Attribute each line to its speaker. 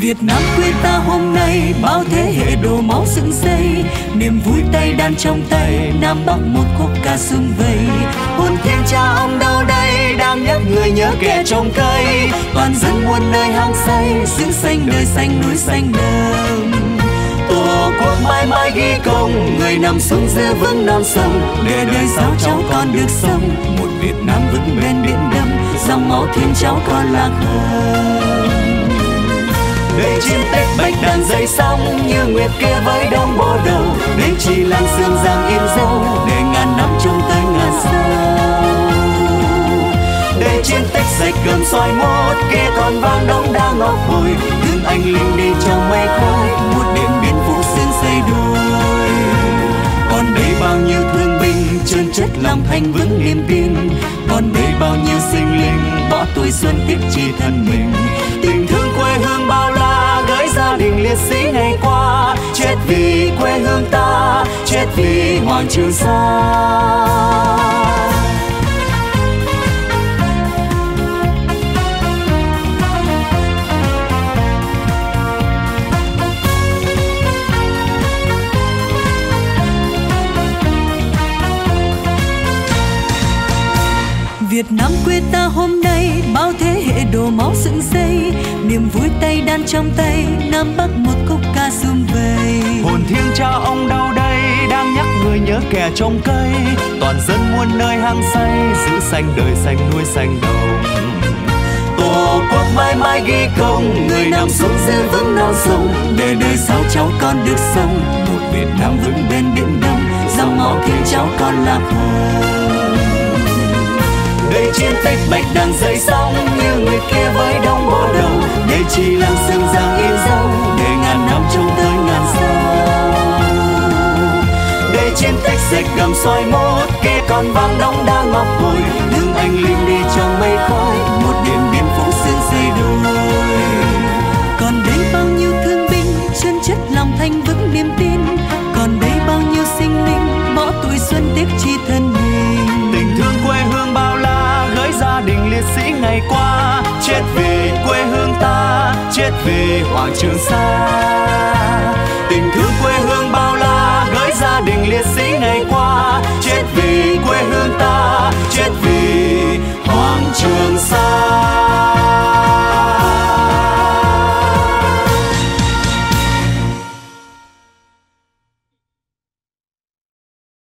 Speaker 1: Việt Nam quê ta hôm nay, bao thế hệ đổ máu dựng xây. Niềm vui tay đan trong tay, Nam Bắc một khúc ca sum vầy. Hôn thiên cha ông đâu đây, đang nhắc người nhớ kẻ trồng cây. Toàn dân muôn nơi hăng say giữ xanh đời xanh, núi xanh đầm. Tổ quốc mãi mãi ghi công, người nằm xuống giữ vững non sông. Để đời sau cháu con được sống, một Việt Nam vững bên biển đâm dòng máu thiên cháu con lạc hồng đời chiến tích bạch đàn dậy sóng như nguyệt kia với đông bồ đầu. Đến chỉ làng sương giang yên dấu để ngàn năm chung tới ngàn sau. Để chiến tích dậy gần soi mốt kia còn vang đông đa ngọc hồi. Thương anh linh đi trong mây khói, một điện biên phủ xương xây đuôi. Còn đây bao nhiêu thương binh chân chất lòng thành vững niềm tin. Còn đây bao nhiêu sinh linh, bỏ tuổi xuân tiếp chi thân mình. Tình chết vì hoàng trường sa Việt Nam quê ta hôm nay bao thế hệ đổ máu dựng xây niềm vui tay đan trong tay Nam Bắc một khúc ca sum vầy.
Speaker 2: Hồn thiêng cha ông đâu đây kẻ trồng cây, toàn dân muôn nơi hăng say, giữ xanh đời xanh, nuôi xanh đồng
Speaker 1: tổ quốc mãi mãi ghi công, người nam xuống giữ vững non sông. Để đời sau cháu con được sống, một Việt Nam vững bên biển đông dòng máu thiên cháu con lạc hồng đây chiến tích bạch đằng dậy sóng, như người kia với đông bộ đầu. Đây chỉ là dệt gầm soi một kia còn vàng đông đang ngọc hồi. Nhưng anh linh đi trong mây khói, một điểm biên phủ xương xây đôi còn đây bao nhiêu thương binh, chân chất lòng thanh vững niềm tin. Còn đây bao nhiêu sinh linh, bỏ tuổi xuân tiếc chi thân mình.
Speaker 2: Tình thương quê hương bao la, gửi gia đình liệt sĩ ngày qua. Chết vì quê hương ta, chết vì hoàng trường sa. Tình thương